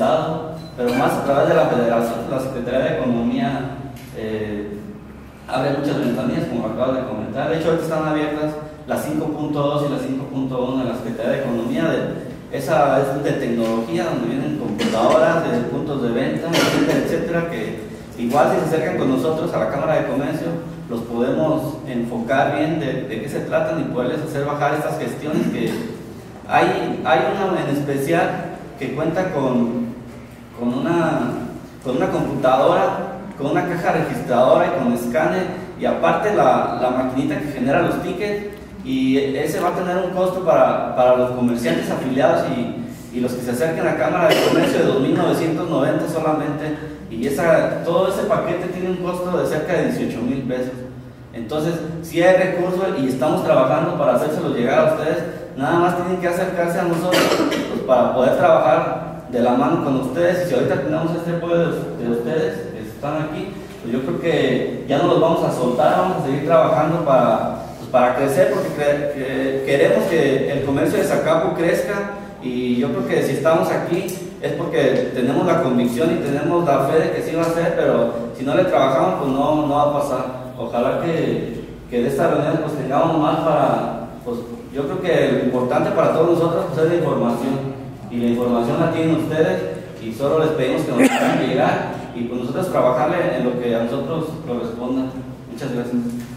además a través de la Federación, la Secretaría de Economía eh, abre muchas ventanillas, como acabas de comentar. De hecho, ahorita están abiertas las 5.2 y las 5.1 de la Secretaría de Economía. De, esa es de tecnología, donde vienen computadoras, de puntos de venta, etcétera, etcétera, que igual si se acercan con nosotros a la Cámara de Comercio, los podemos enfocar bien de, de qué se tratan y poderles hacer bajar estas gestiones que hay, hay una en especial que cuenta con, con, una, con una computadora, con una caja registradora y con escáner y aparte la, la maquinita que genera los tickets y ese va a tener un costo para, para los comerciantes afiliados y, y, los que se acerquen a la Cámara de Comercio de 2.990 solamente y esa, todo ese paquete tiene un costo de cerca de 18 mil pesos. Entonces, si hay recursos y estamos trabajando para hacérselo llegar a ustedes, nada más tienen que acercarse a nosotros pues, para poder trabajar de la mano con ustedes. Y si ahorita tenemos este apoyo de, ustedes que están aquí, pues yo creo que ya no los vamos a soltar, vamos a seguir trabajando para, pues, para crecer, porque queremos que el comercio de Zacapu crezca y yo creo que si estamos aquí es porque tenemos la convicción y tenemos la fe de que sí va a ser, pero si no le trabajamos, pues no, no va a pasar. Ojalá que, que de esta reunión pues tengamos más para, pues yo creo que lo importante para todos nosotros pues, es la información. Y la información la tienen ustedes y solo les pedimos que nos hagan llegar y pues nosotros trabajarle en lo que a nosotros corresponda. Muchas gracias.